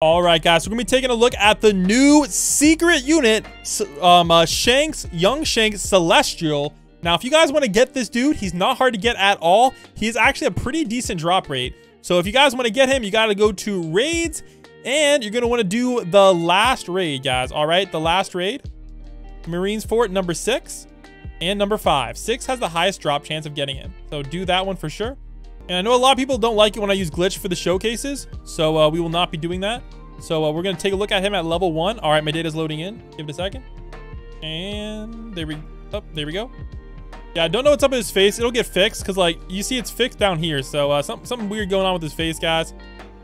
All right, guys, we're to be taking a look at the new secret unit, um, uh, Shanks, Young Shanks Celestial. Now, if you guys want to get this dude, he's not hard to get at all. He's actually a pretty decent drop rate. So if you guys want to get him, you got to go to raids and you're going to want to do the last raid, guys. All right, the last raid. Marines Fort number six and number five. Six has the highest drop chance of getting him. So do that one for sure. And I know a lot of people don't like it when I use glitch for the showcases. So uh, we will not be doing that. So uh, we're going to take a look at him at level one. All right, my data's loading in. Give it a second. And there we, oh, there we go. Yeah, I don't know what's up with his face. It'll get fixed because, like, you see it's fixed down here. So uh, some, something weird going on with his face, guys.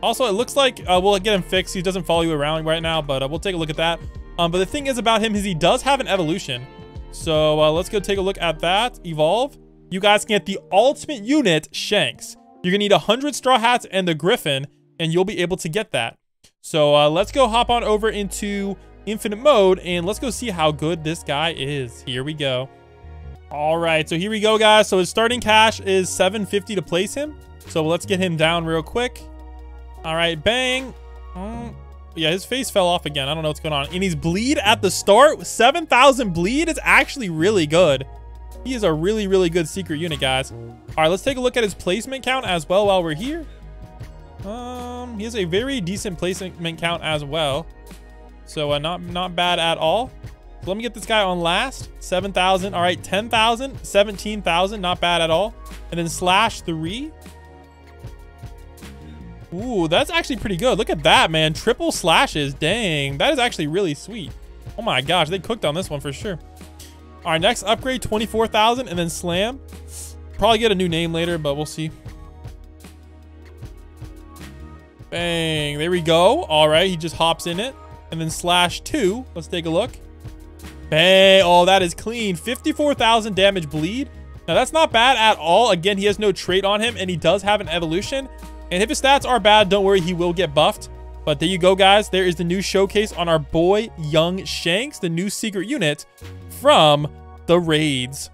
Also, it looks like uh, we'll get him fixed. He doesn't follow you around right now, but uh, we'll take a look at that. Um, but the thing is about him is he does have an evolution. So uh, let's go take a look at that. Evolve. You guys can get the ultimate unit, Shanks. You're going to need 100 Straw Hats and the Griffin, and you'll be able to get that. So uh, let's go hop on over into infinite mode, and let's go see how good this guy is. Here we go. All right, so here we go, guys. So his starting cash is 750 to place him. So let's get him down real quick. All right, bang. Mm. Yeah, his face fell off again. I don't know what's going on. And he's bleed at the start. 7,000 bleed is actually really good. He is a really, really good secret unit, guys. All right, let's take a look at his placement count as well while we're here. Um, he has a very decent placement count as well. So uh, not, not bad at all. So let me get this guy on last. 7,000. All right, 10,000, 17,000. Not bad at all. And then slash three. Ooh, that's actually pretty good. Look at that, man. Triple slashes. Dang. That is actually really sweet. Oh my gosh, they cooked on this one for sure. All right, next upgrade, 24,000 and then slam. Probably get a new name later, but we'll see. Bang. There we go. All right, he just hops in it. And then slash two. Let's take a look. Bang. Oh, that is clean. 54,000 damage bleed. Now, that's not bad at all. Again, he has no trait on him, and he does have an evolution. And if his stats are bad, don't worry, he will get buffed. But there you go, guys. There is the new showcase on our boy, Young Shanks, the new secret unit from the raids.